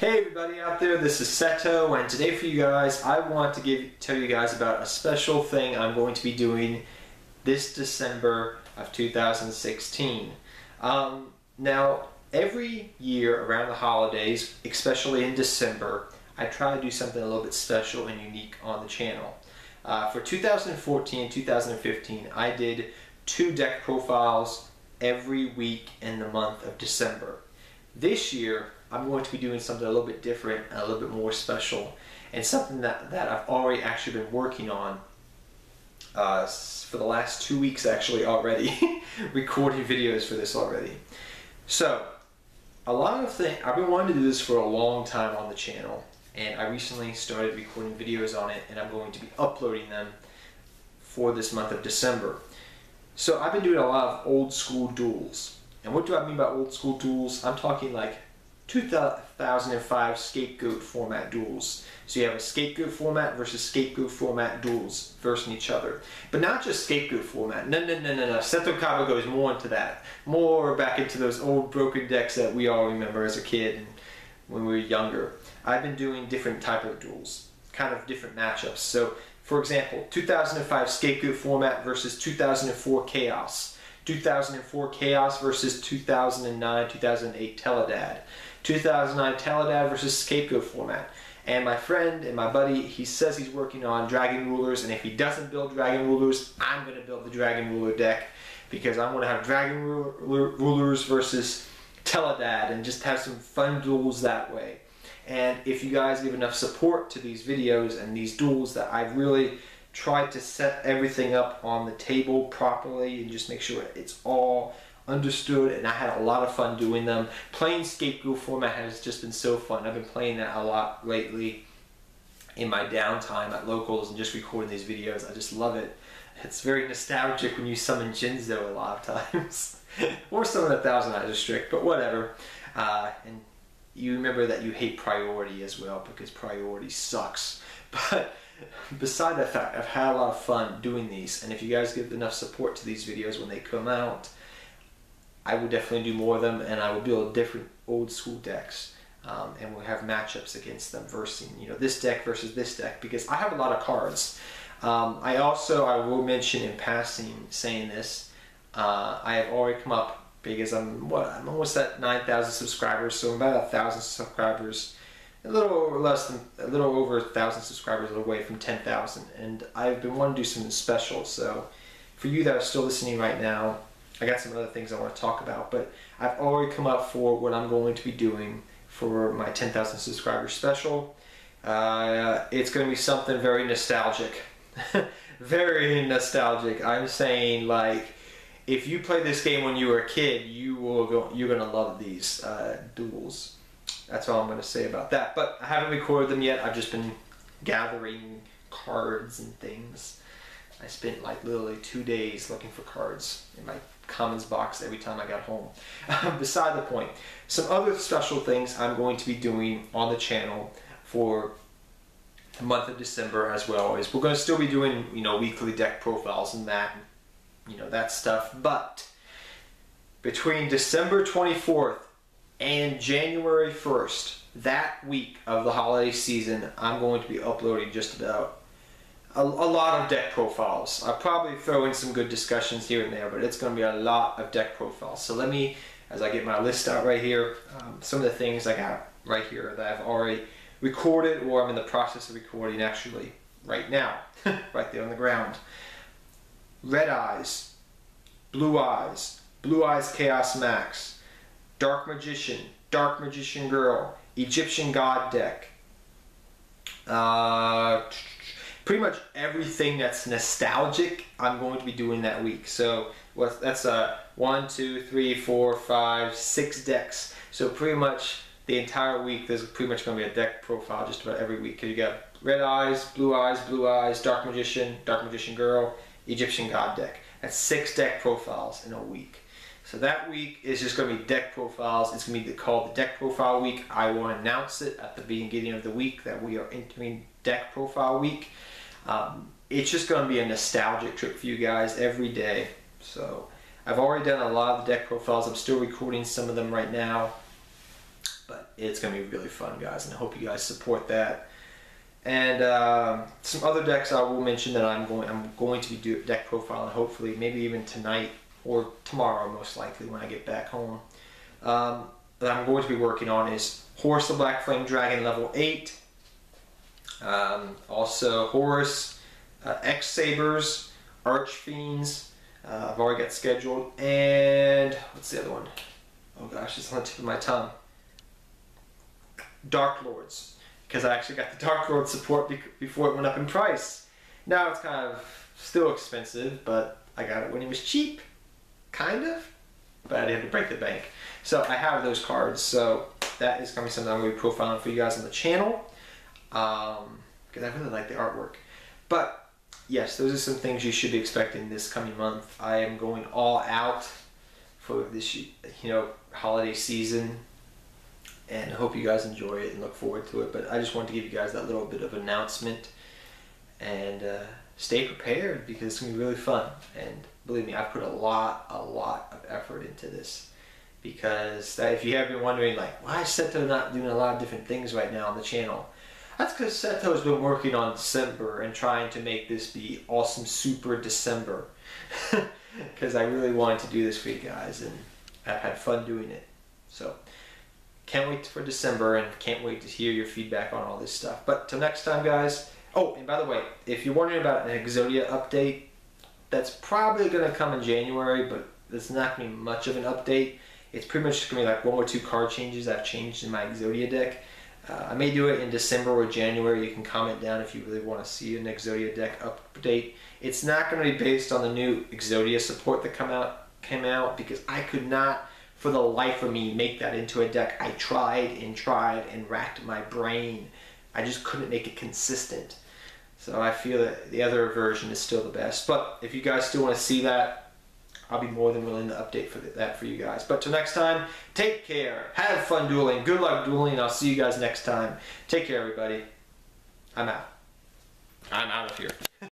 Hey everybody out there, this is Seto, and today for you guys, I want to give tell you guys about a special thing I'm going to be doing this December of 2016. Um, now, every year around the holidays, especially in December, I try to do something a little bit special and unique on the channel. Uh, for 2014 and 2015, I did two deck profiles every week in the month of December. This year, I'm going to be doing something a little bit different and a little bit more special, and something that, that I've already actually been working on uh, for the last two weeks actually already, recording videos for this already. So, a lot of things, I've been wanting to do this for a long time on the channel, and I recently started recording videos on it, and I'm going to be uploading them for this month of December. So I've been doing a lot of old school duels. And what do I mean by old school duels? I'm talking like 2005 scapegoat format duels. So you have a scapegoat format versus scapegoat format duels versus each other. But not just scapegoat format. No, no, no, no, no. Seto Kaiba goes more into that. More back into those old broken decks that we all remember as a kid and when we were younger. I've been doing different type of duels, kind of different matchups. So, for example, 2005 scapegoat format versus 2004 chaos. 2004 chaos versus 2009 2008 Teledad. 2009 Teledad versus Scapegoat format. And my friend and my buddy, he says he's working on Dragon Rulers, and if he doesn't build Dragon Rulers, I'm going to build the Dragon Ruler deck because I want to have Dragon Rulers versus Teledad and just have some fun duels that way. And if you guys give enough support to these videos and these duels that I've really tried to set everything up on the table properly and just make sure it's all understood and I had a lot of fun doing them. Playing Scapegoat format has just been so fun. I've been playing that a lot lately in my downtime at locals and just recording these videos. I just love it. It's very nostalgic when you summon Jinzo a lot of times. or summon a Thousand Eyes Restrict, but whatever. Uh, and you remember that you hate priority as well because priority sucks. But beside that fact, I've had a lot of fun doing these. And if you guys give enough support to these videos when they come out, I will definitely do more of them, and I will build different old school decks. Um, and we'll have matchups against them versus you know this deck versus this deck because I have a lot of cards. Um, I also I will mention in passing saying this uh, I have already come up because I'm what I'm almost at 9,000 subscribers so I'm about a thousand subscribers a little less than a little over a thousand subscribers away from 10,000 and I've been wanting to do something special so for you that are still listening right now I got some other things I want to talk about, but I've already come up for what I'm going to be doing for my 10,000 subscribers special. Uh, it's going to be something very nostalgic. very nostalgic. I'm saying like, if you play this game when you were a kid, you will go, you're going to love these uh, duels. That's all I'm going to say about that. But I haven't recorded them yet. I've just been gathering cards and things. I spent like literally two days looking for cards in my commons box every time I got home. Beside the point, some other special things I'm going to be doing on the channel for the month of December as well is we're going to still be doing you know weekly deck profiles and that you know that stuff but between December 24th and January 1st that week of the holiday season I'm going to be uploading just about a, a, lot of deck profiles. I'll probably throw in some good discussions here and there, but it's going to be a lot of deck profiles. So let me, as I get my list out right here, um, some of the things I got right here that I've already recorded or I'm in the process of recording actually right now, right there on the ground. Red Eyes, Blue Eyes, Blue Eyes Chaos Max, Dark Magician, Dark Magician Girl, Egyptian God deck, uh, pretty much everything that's nostalgic, I'm going to be doing that week. So that's a one, two, three, four, five, six decks. So pretty much the entire week, there's pretty much going to be a deck profile just about every week. You got Red Eyes, Blue Eyes, Blue Eyes, Dark Magician, Dark Magician Girl, Egyptian God deck. That's six deck profiles in a week. So that week is just going to be deck profiles. It's going to be called the deck profile week. I will announce it at the beginning of the week that we are entering deck profile week. Um, it's just going to be a nostalgic trip for you guys every day. So I've already done a lot of the deck profiles. I'm still recording some of them right now. But it's going to be really fun, guys, and I hope you guys support that. And uh, some other decks I will mention that I'm going I'm going to be do deck profiling hopefully maybe even tonight or tomorrow most likely when I get back home. Um, that I'm going to be working on is Horus the Black Flame Dragon level 8. Um, also Horus, uh, X Sabers, Archfiends. Uh, I've already got scheduled. And what's the other one? Oh gosh, it's on the tip of my tongue. Dark Lords. Because I actually got the Dark Lord support before it went up in price. Now it's kind of still expensive, but I got it when it was cheap. Kind of. But I didn't have to break the bank. So I have those cards. So that is going to be something I'm going to be profiling for you guys on the channel. Because um, I really like the artwork. But yes, those are some things you should be expecting this coming month. I am going all out for this, you know, holiday season, and hope you guys enjoy it and look forward to it. But I just wanted to give you guys that little bit of announcement, and uh, stay prepared because it's gonna be really fun. And believe me, I've put a lot, a lot of effort into this because if you have been wondering, like, why is Seto not doing a lot of different things right now on the channel? That's because Seto has been working on December and trying to make this be awesome super December. Because I really wanted to do this for you guys and I've had fun doing it. So, can't wait for December and can't wait to hear your feedback on all this stuff. But till next time, guys. Oh, and by the way, if you're wondering about an Exodia update, that's probably going to come in January, but it's not going to be much of an update. It's pretty much going to be like one or two card changes I've changed in my Exodia deck. Uh, I may do it in December or January. You can comment down if you really want to see an Exodia deck update. It's not going to be based on the new Exodia support that come out came out because I could not, for the life of me, make that into a deck. I tried and tried and racked my brain. I just couldn't make it consistent. So I feel that the other version is still the best. But if you guys still want to see that, I'll be more than willing to update for that for you guys. But till next time, take care. Have fun dueling. Good luck dueling. I'll see you guys next time. Take care, everybody. I'm out. I'm out of here.